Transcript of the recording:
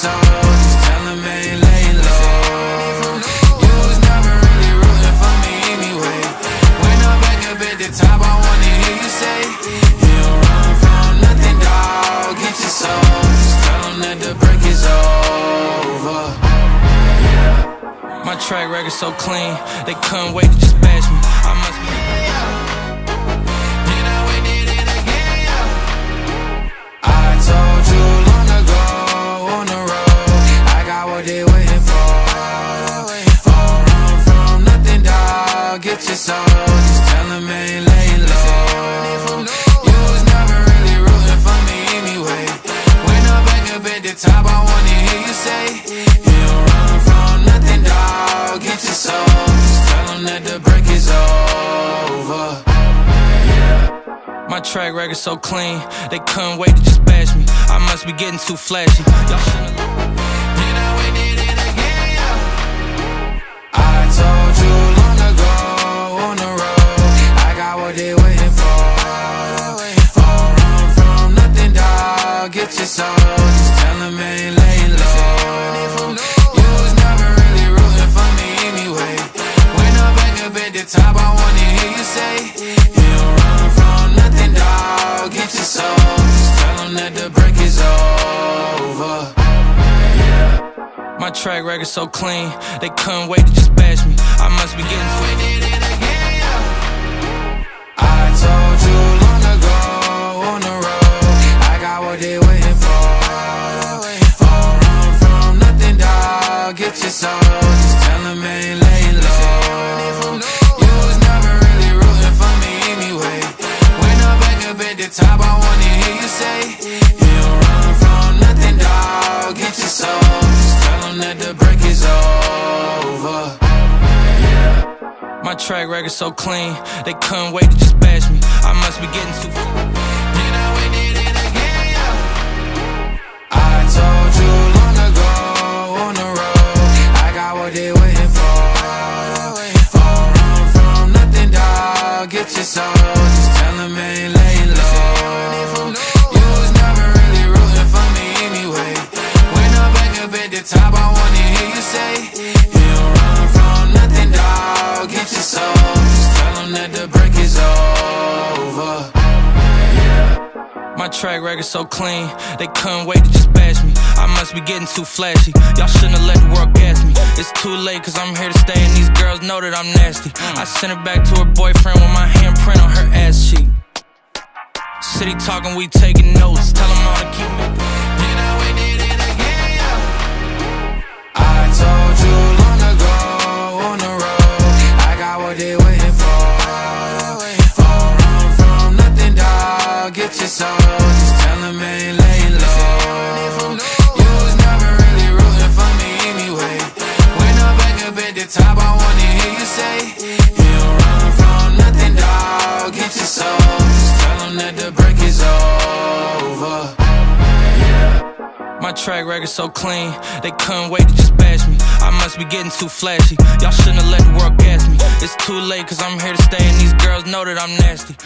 soul. Just tell him ain't laying low. You was never really rooting for me anyway. When I'm back up at the top, I wanna hear you say, You don't run from nothing, dog. Get your soul. Just tell him that the break is over. yeah. My track record so clean, they couldn't wait to just bash me. Track record so clean, they couldn't wait to just bash me. I must be getting too flashy. Y'all know we did it again. I told you long ago on the road, I got what they waiting for. Run from nothing, dog. Get your soul. My track record so clean, they couldn't wait to just bash me. I must be getting. We did it again. I told you long ago on the road, I got what they waiting for. Don't run from nothing, dog. Get your soul. Just tell them ain't laying low. You was never really rooting for me anyway. When I'm back up at the top, I wanna hear you say, You don't run from nothing, dog. Get your soul. That the break is over. Yeah. My track record so clean, they couldn't wait to just bash me. I must be getting too. Track record so clean, they couldn't wait to just bash me. I must be getting too flashy. Y'all shouldn't have let the world gas me. It's too late, cause I'm here to stay, and these girls know that I'm nasty. I sent her back to her boyfriend with my handprint on her ass cheek. City talking, we taking notes. Tell them all to keep me. Top, I wanna hear you say, You don't run from nothing, dog. Get your soul. Just tell that the break is over. My track record so clean, they couldn't wait to just bash me. I must be getting too flashy. Y'all shouldn't have let the world gas me. It's too late, cause I'm here to stay, and these girls know that I'm nasty.